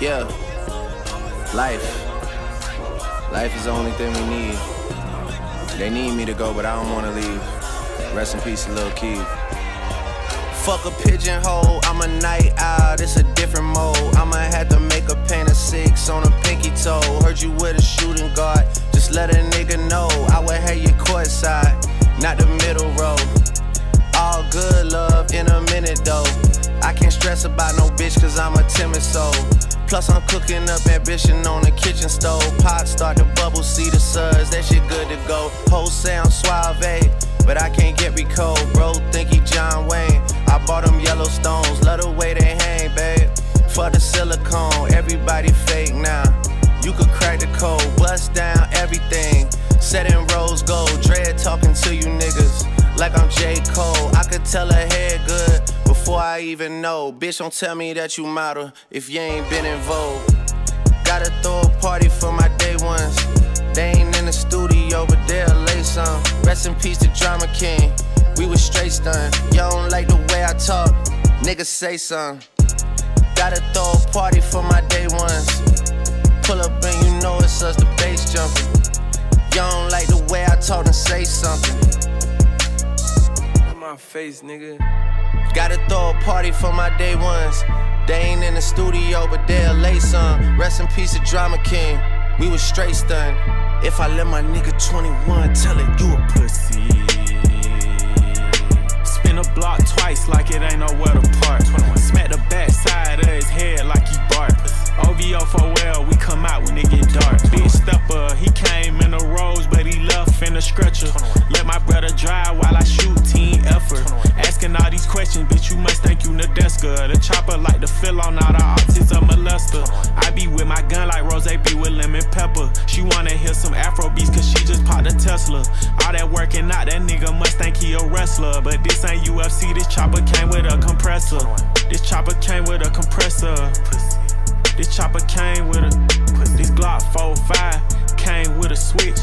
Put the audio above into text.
Yeah. Life. Life is the only thing we need. They need me to go, but I don't wanna leave. Rest in peace, Lil Keed. Fuck a pigeonhole, I'm a night owl, it's a different mode. I'ma have to make a paint of six on a pinky toe. Heard you with a shooting guard, just let a nigga know. I would have you courtside, not the middle row. All good love in a minute though. I can't stress about no bitch cause I'm a timid soul. Plus I'm cooking up ambition on the kitchen stove. Pot start to bubble, see the suds, that shit good to go. Whole sound suave, but I can't get recalled. Bro, think he John Wayne. I bought them Yellowstones, love the way they hang, babe. For the silicone, everybody fake now. You could crack the code, bust down everything. Set in rose gold, dread talking to you niggas like I'm J. Cole. I could tell her head good before I even know. Bitch, don't tell me that you model if you ain't been in vogue. Gotta throw a party for my day ones. They ain't in the studio, but they'll lay some. Rest in peace to Drama King. We was straight stunned. Y'all don't like the way I talk. Niggas say something. Gotta throw a party for my day ones. Pull up and you know it's us, the bass jumping. Y'all don't like the way I talk and say something. In my face, nigga. Gotta throw a party for my day ones. They ain't in the studio, but they'll lay some. Rest in peace to Drama King. We was straight stunned. If I let my nigga 21 tell it, you a pussy. Let my brother drive while I shoot team effort. Asking all these questions, bitch, you must think you Nadeska. The chopper like to fill on all the optics of molester. I be with my gun like Ross be with lemon pepper. She wanna hear some Afro beats cause she just popped a Tesla. All that working out, that nigga must think he a wrestler. But this ain't UFC, this chopper came with a compressor. This chopper came with a compressor. This chopper came with a. This Glock 45 came with a switch.